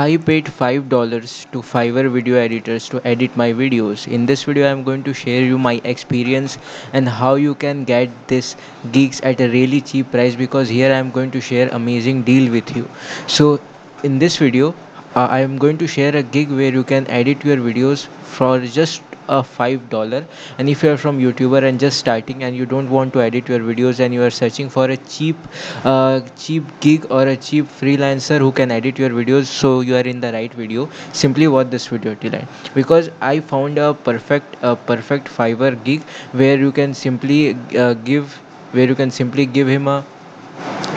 I paid $5 to Fiverr video editors to edit my videos. In this video I am going to share you my experience and how you can get this gigs at a really cheap price because here I am going to share amazing deal with you. So in this video uh, I am going to share a gig where you can edit your videos for just a five dollar. And if you are from youtuber and just starting and you don't want to edit your videos and you are searching for a cheap uh, cheap gig or a cheap freelancer who can edit your videos so you are in the right video simply watch this video till end. Because i found a perfect a perfect fiverr gig where you can simply uh, give where you can simply give him a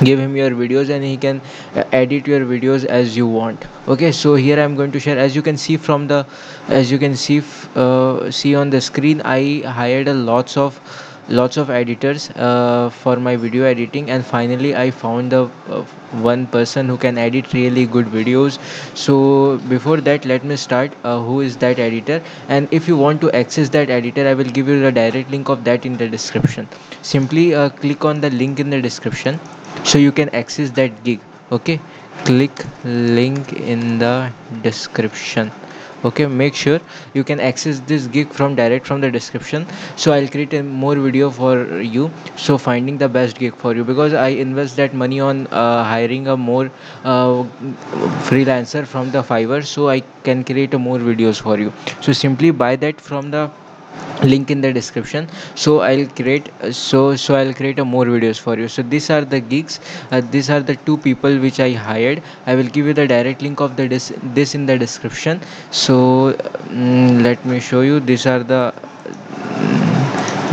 give him your videos and he can uh, edit your videos as you want. Okay so here i'm going to share. As you can see from the as you can see uh, see on the screen i hired a lots of lots of editors uh, for my video editing. And finally i found the uh, one person who can edit really good videos. So before that let me start uh, who is that editor? And if you want to access that editor i will give you the direct link of that in the description. Simply uh, click on the link in the description so you can access that gig. Okay? Click link in the description. Okay? Make sure you can access this gig from direct from the description. So i'll create a more video for you. So finding the best gig for you. Because i invest that money on uh, hiring a more uh, freelancer from the fiverr. So i can create a more videos for you. So simply buy that from the link in the description. So i'll create so so i'll create a more videos for you. So these are the gigs. Uh, these are the two people which i hired. I will give you the direct link of the this this in the description. So um, let me show you. These are the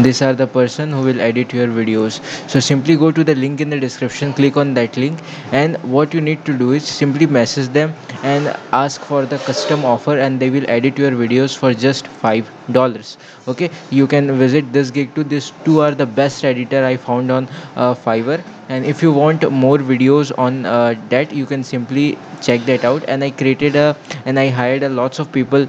these are the person who will edit your videos. So simply go to the link in the description click on that link and what you need to do is simply message them and ask for the custom offer and they will edit your videos for just five dollars. Okay? You can visit this gig too. These two are the best editor i found on uh, fiverr. And if you want more videos on uh, that you can simply check that out. And i created a and i hired a lots of people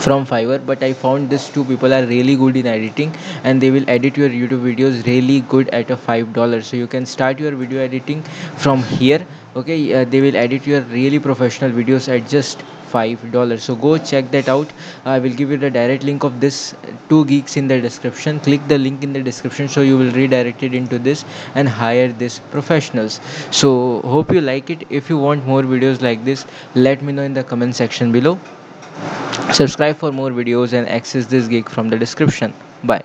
from fiverr but i found these two people are really good in editing and they will edit your youtube videos really good at a five dollars so you can start your video editing from here okay? Uh, they will edit your really professional videos at just five dollars so go check that out. I will give you the direct link of this two gigs in the description. Click the link in the description so you will redirect it into this and hire these professionals. So hope you like it. If you want more videos like this let me know in the comment section below subscribe for more videos and access this gig from the description. Bye